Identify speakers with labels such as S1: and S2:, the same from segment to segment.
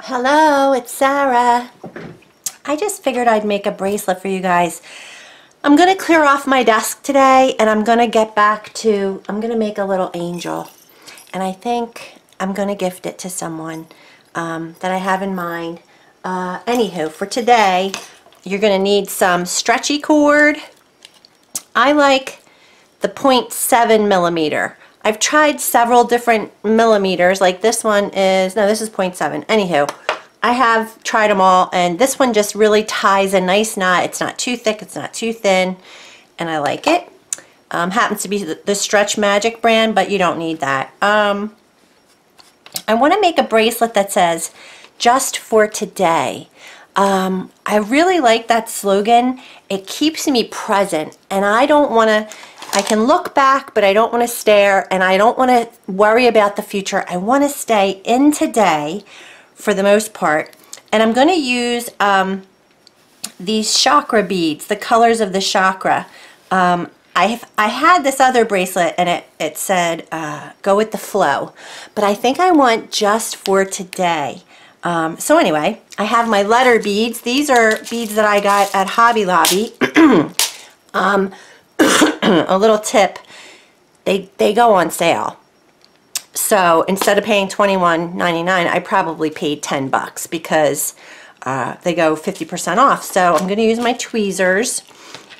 S1: Hello, it's Sara. I just figured I'd make a bracelet for you guys. I'm going to clear off my desk today and I'm going to get back to, I'm going to make a little angel. And I think I'm going to gift it to someone um, that I have in mind. Uh, anywho, for today, you're going to need some stretchy cord. I like the 0.7 millimeter. I've tried several different millimeters, like this one is, no, this is 0.7. Anywho, I have tried them all, and this one just really ties a nice knot. It's not too thick, it's not too thin, and I like it. Um, happens to be the, the, Stretch Magic brand, but you don't need that. Um, I want to make a bracelet that says, just for today. Um, I really like that slogan. It keeps me present, and I don't want to I can look back, but I don't want to stare and I don't want to worry about the future. I want to stay in today for the most part. And I'm going to use um, these chakra beads, the colors of the chakra. Um, I, have, I had this other bracelet and it, it said uh, go with the flow, but I think I want just for today. Um, so anyway, I have my letter beads. These are beads that I got at Hobby Lobby. um, a little tip, they, they go on sale. So instead of paying $21.99, I probably paid 10 bucks because uh, they go 50% off. So I'm going to use my tweezers.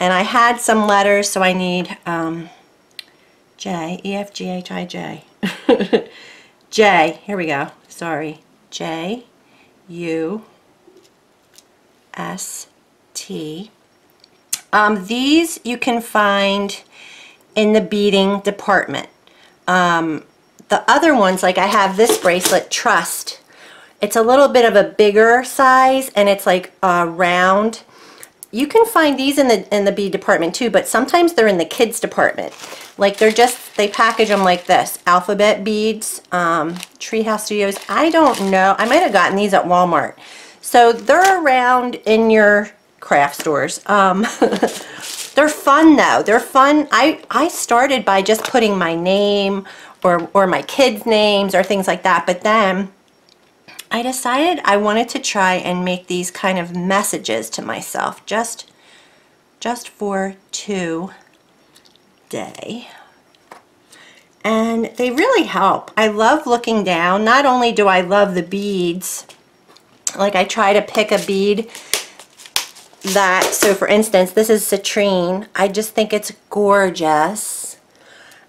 S1: And I had some letters, so I need um, J, E, F, G, H, I, J. J, here we go. Sorry. J, U, S, T, um, these you can find in the beading department. Um, the other ones, like I have this bracelet, Trust. It's a little bit of a bigger size and it's like uh, round. You can find these in the in the bead department too, but sometimes they're in the kids department. Like they're just, they package them like this. Alphabet beads, um, Treehouse Studios. I don't know. I might have gotten these at Walmart. So they're around in your craft stores. Um, they're fun though. They're fun. I, I started by just putting my name or, or my kids' names or things like that. But then I decided I wanted to try and make these kind of messages to myself just, just for today. And they really help. I love looking down. Not only do I love the beads, like I try to pick a bead that, so for instance, this is citrine. I just think it's gorgeous.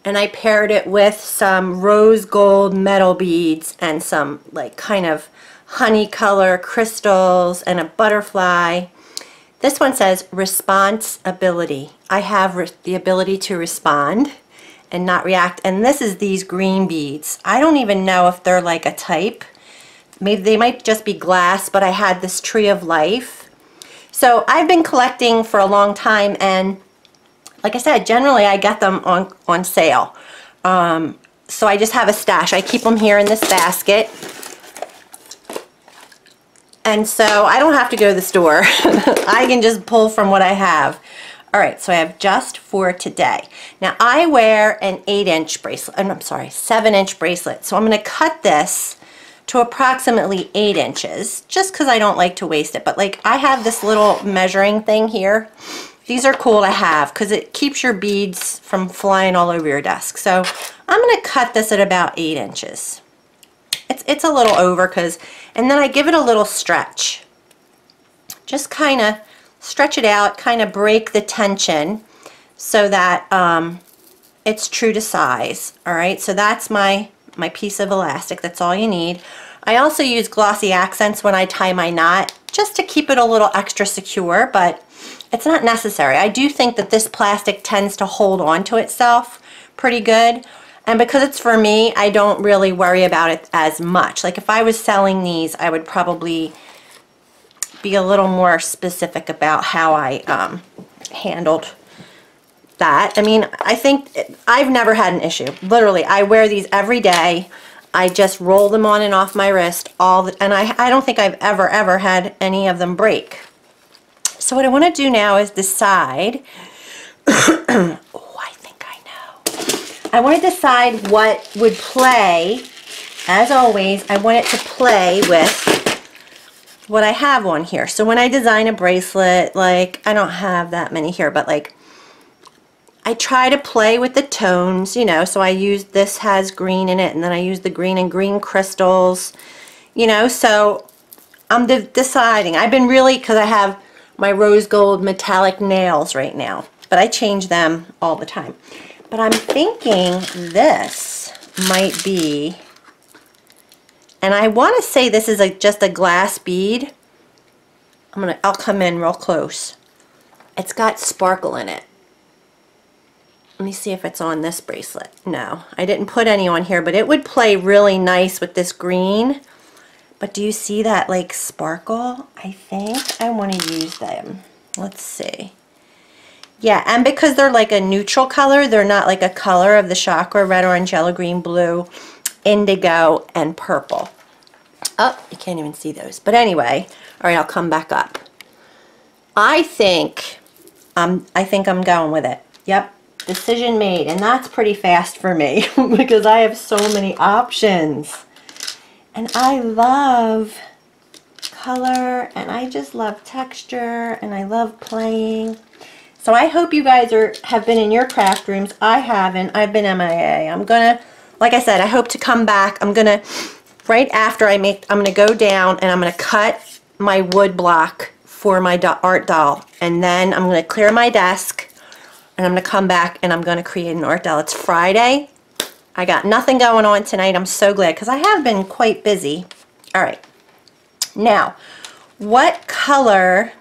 S1: And I paired it with some rose gold metal beads and some like kind of honey color crystals and a butterfly. This one says response ability. I have the ability to respond and not react. And this is these green beads. I don't even know if they're like a type. Maybe they might just be glass, but I had this tree of life so I've been collecting for a long time and like I said, generally I get them on, on sale. Um, so I just have a stash. I keep them here in this basket. And so I don't have to go to the store. I can just pull from what I have. All right, so I have just for today. Now I wear an eight inch bracelet, I'm sorry, seven inch bracelet. So I'm gonna cut this to approximately eight inches, just because I don't like to waste it. But like I have this little measuring thing here. These are cool to have because it keeps your beads from flying all over your desk. So I'm going to cut this at about eight inches. It's, it's a little over because, and then I give it a little stretch. Just kind of stretch it out, kind of break the tension so that um, it's true to size. All right, so that's my my piece of elastic. That's all you need. I also use glossy accents when I tie my knot just to keep it a little extra secure, but it's not necessary. I do think that this plastic tends to hold on to itself pretty good. And because it's for me, I don't really worry about it as much. Like if I was selling these, I would probably be a little more specific about how I um, handled that. I mean, I think I've never had an issue. Literally, I wear these every day. I just roll them on and off my wrist all the, and I, I don't think I've ever, ever had any of them break. So what I want to do now is decide, oh, I think I know. I want to decide what would play, as always, I want it to play with what I have on here. So when I design a bracelet, like I don't have that many here, but like I try to play with the tones, you know, so I use this has green in it and then I use the green and green crystals, you know, so I'm de deciding. I've been really, because I have my rose gold metallic nails right now, but I change them all the time. But I'm thinking this might be, and I want to say this is a, just a glass bead. I'm gonna, I'll come in real close. It's got sparkle in it. Let me see if it's on this bracelet. No, I didn't put any on here, but it would play really nice with this green. But do you see that like sparkle? I think I want to use them. Let's see. Yeah, and because they're like a neutral color, they're not like a color of the chakra, red, orange, yellow, green, blue, indigo, and purple. Oh, you can't even see those. But anyway, all right, I'll come back up. I think, um, I think I'm going with it. Yep, decision made. And that's pretty fast for me because I have so many options. And I love color and I just love texture and I love playing. So I hope you guys are have been in your craft rooms. I haven't. I've been MIA. I'm going to, like I said, I hope to come back. I'm going to, right after I make, I'm going to go down and I'm going to cut my wood block for my art doll. And then I'm going to clear my desk and I'm going to come back and I'm going to create an art doll. It's Friday. I got nothing going on tonight. I'm so glad because I have been quite busy. All right. Now, what color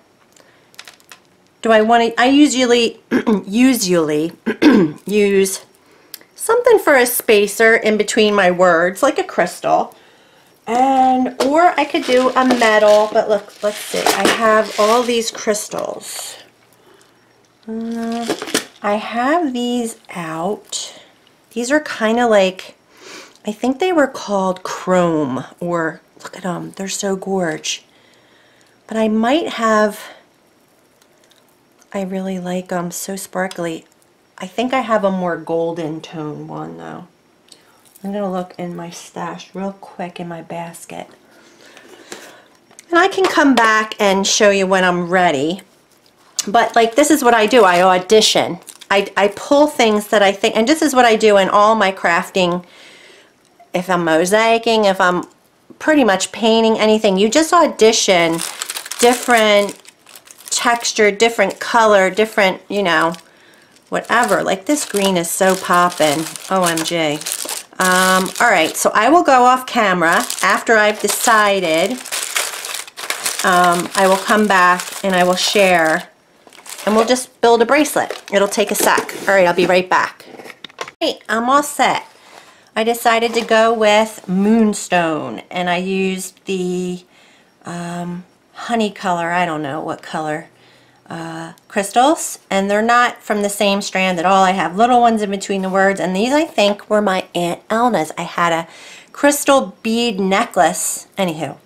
S1: do I want to, I usually, usually use something for a spacer in between my words, like a crystal. And, or I could do a metal, but look, let's see. I have all these crystals. Uh, I have these out. These are kind of like, I think they were called chrome or look at them. They're so gorge. But I might have, I really like them, so sparkly. I think I have a more golden tone one though. I'm going to look in my stash real quick in my basket. And I can come back and show you when I'm ready. But like this is what I do. I audition. I, I pull things that I think, and this is what I do in all my crafting. If I'm mosaicing, if I'm pretty much painting anything, you just audition different texture, different color, different, you know, whatever. Like this green is so popping. OMG. Um, all right, so I will go off camera after I've decided. Um, I will come back and I will share and we'll just build a bracelet. It'll take a sec. All right, I'll be right back. Hey, I'm all set. I decided to go with Moonstone and I used the um, honey color, I don't know what color, uh, crystals and they're not from the same strand at all. I have little ones in between the words and these I think were my Aunt Elna's. I had a crystal bead necklace. Anywho,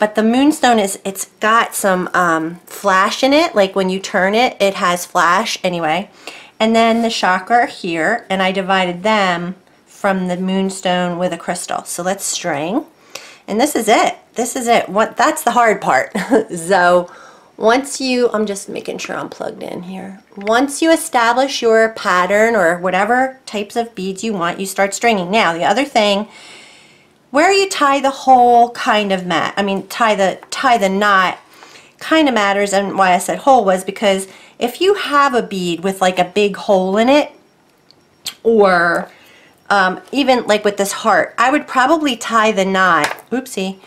S1: but the moonstone is, it's got some um, flash in it. Like when you turn it, it has flash anyway. And then the chakra here, and I divided them from the moonstone with a crystal. So let's string. And this is it. This is it. What That's the hard part. so once you, I'm just making sure I'm plugged in here. Once you establish your pattern or whatever types of beads you want, you start stringing. Now, the other thing where you tie the whole kind of mat, I mean tie the, tie the knot kind of matters and why I said hole was because if you have a bead with like a big hole in it or um, even like with this heart, I would probably tie the knot, oopsie,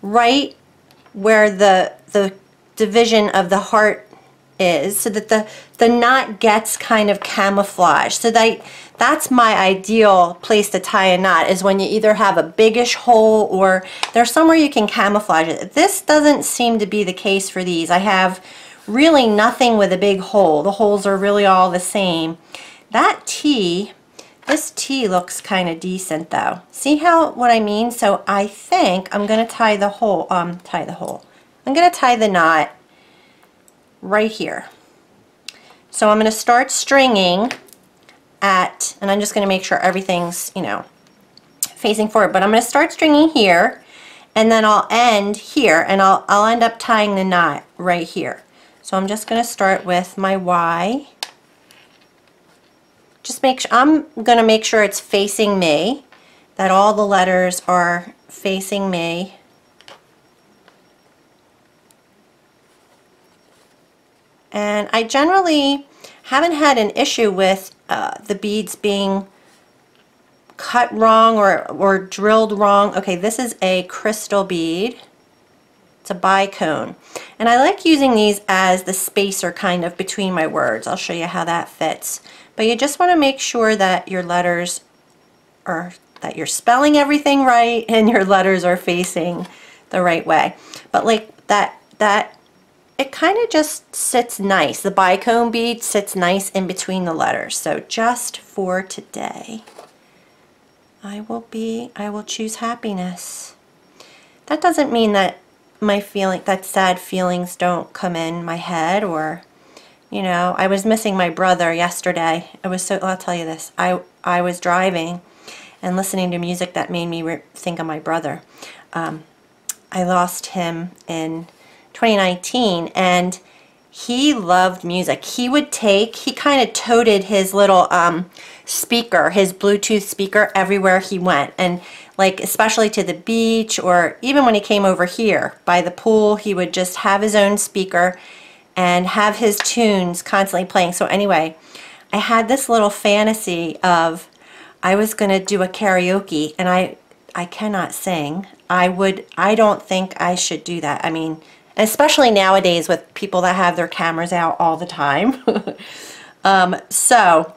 S1: right where the, the division of the heart is so that the, the knot gets kind of camouflaged. So that that's my ideal place to tie a knot is when you either have a biggish hole or there's somewhere you can camouflage it. This doesn't seem to be the case for these. I have really nothing with a big hole. The holes are really all the same. That T, this T looks kind of decent though. See how, what I mean? So I think I'm going to tie the hole, um, tie the hole. I'm going to tie the knot right here. So I'm going to start stringing at, and I'm just going to make sure everything's, you know, facing forward, but I'm going to start stringing here and then I'll end here and I'll, I'll end up tying the knot right here. So I'm just going to start with my Y. Just make sure, I'm going to make sure it's facing me, that all the letters are facing me. And I generally haven't had an issue with uh, the beads being cut wrong or, or drilled wrong. Okay, this is a crystal bead. It's a bicone. And I like using these as the spacer kind of between my words. I'll show you how that fits. But you just want to make sure that your letters are, that you're spelling everything right and your letters are facing the right way. But like that, that it kind of just sits nice. The bicone bead sits nice in between the letters. So just for today, I will be, I will choose happiness. That doesn't mean that my feeling, that sad feelings don't come in my head or, you know, I was missing my brother yesterday. I was so, I'll tell you this, I, I was driving and listening to music that made me think of my brother. Um, I lost him in 2019 and he loved music. He would take, he kind of toted his little um, speaker, his Bluetooth speaker everywhere he went. And like, especially to the beach or even when he came over here by the pool, he would just have his own speaker and have his tunes constantly playing. So anyway, I had this little fantasy of I was going to do a karaoke and I I cannot sing. I would I don't think I should do that. I mean, especially nowadays with people that have their cameras out all the time. um, so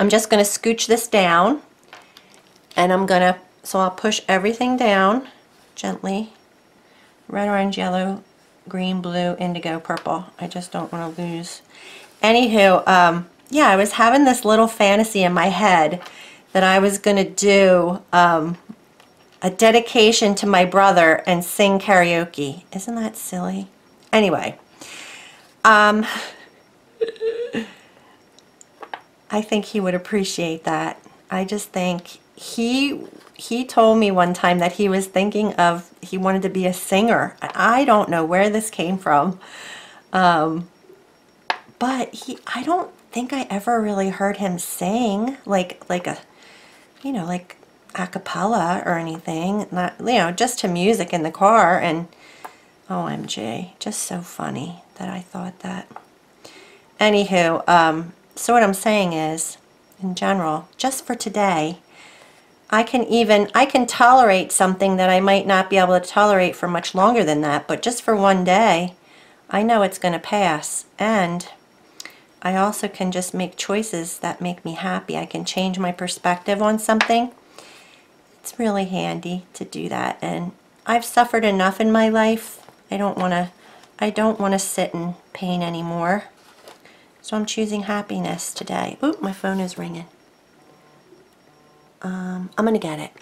S1: I'm just going to scooch this down and I'm going to, so I'll push everything down gently. Red, orange, yellow, green, blue, indigo, purple. I just don't want to lose. Anywho, um, yeah, I was having this little fantasy in my head that I was going to do um, a dedication to my brother and sing karaoke. Isn't that silly? Anyway, um, I think he would appreciate that. I just think he he told me one time that he was thinking of he wanted to be a singer. I don't know where this came from. Um, but he I don't think I ever really heard him sing like like a you know like a cappella or anything, not, you know, just to music in the car. And OMG, just so funny that I thought that. Anywho, um, so what I'm saying is, in general, just for today, I can even, I can tolerate something that I might not be able to tolerate for much longer than that, but just for one day, I know it's going to pass. And I also can just make choices that make me happy. I can change my perspective on something it's really handy to do that and I've suffered enough in my life. I don't want to I don't want to sit in pain anymore. So I'm choosing happiness today. Oop my phone is ringing. Um, I'm gonna get it.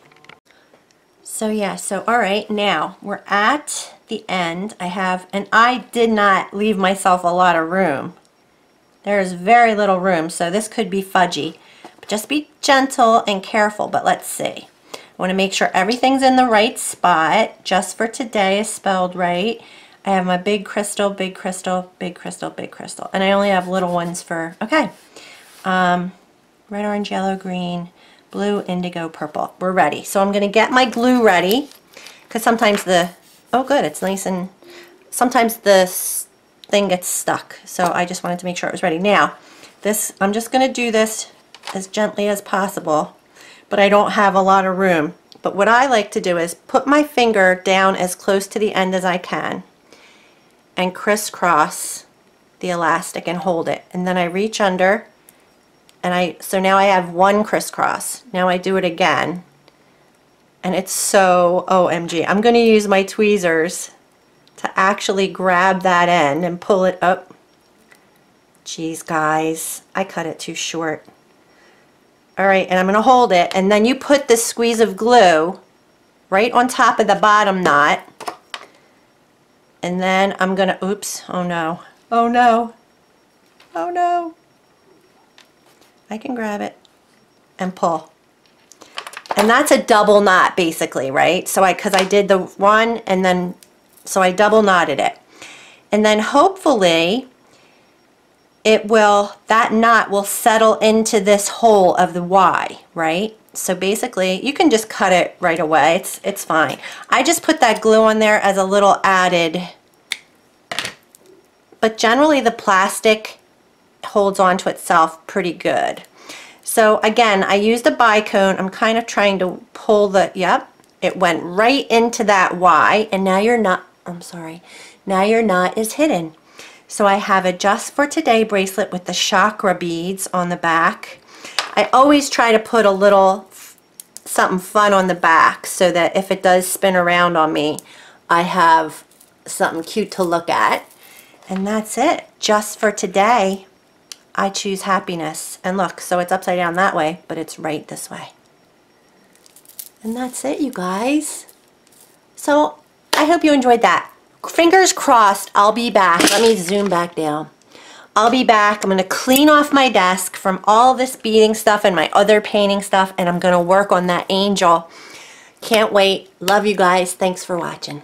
S1: So yeah so all right now we're at the end. I have and I did not leave myself a lot of room. There's very little room so this could be fudgy. But just be gentle and careful but let's see I want to make sure everything's in the right spot. Just for today is spelled right. I have my big crystal, big crystal, big crystal, big crystal. And I only have little ones for, okay. Um, red, orange, yellow, green, blue, indigo, purple. We're ready. So I'm going to get my glue ready because sometimes the, oh good, it's nice and, sometimes the thing gets stuck. So I just wanted to make sure it was ready. Now, this, I'm just going to do this as gently as possible but I don't have a lot of room. But what I like to do is put my finger down as close to the end as I can and crisscross the elastic and hold it. And then I reach under and I, so now I have one crisscross. Now I do it again and it's so OMG. I'm going to use my tweezers to actually grab that end and pull it up. Jeez guys, I cut it too short. All right, and I'm going to hold it, and then you put this squeeze of glue right on top of the bottom knot. And then I'm going to, oops, oh no, oh no, oh no. I can grab it and pull. And that's a double knot basically, right? So I, cause I did the one and then, so I double knotted it. And then hopefully it will, that knot will settle into this hole of the Y, right? So basically, you can just cut it right away. It's, it's fine. I just put that glue on there as a little added, but generally the plastic holds on to itself pretty good. So again, I used a bicone. I'm kind of trying to pull the, yep, it went right into that Y and now your knot, I'm sorry, now your knot is hidden. So I have a Just for Today bracelet with the chakra beads on the back. I always try to put a little something fun on the back so that if it does spin around on me, I have something cute to look at. And that's it. Just for today, I choose happiness. And look, so it's upside down that way, but it's right this way. And that's it, you guys. So I hope you enjoyed that. Fingers crossed, I'll be back. Let me zoom back down. I'll be back. I'm going to clean off my desk from all this beading stuff and my other painting stuff, and I'm going to work on that angel. Can't wait. Love you guys. Thanks for watching.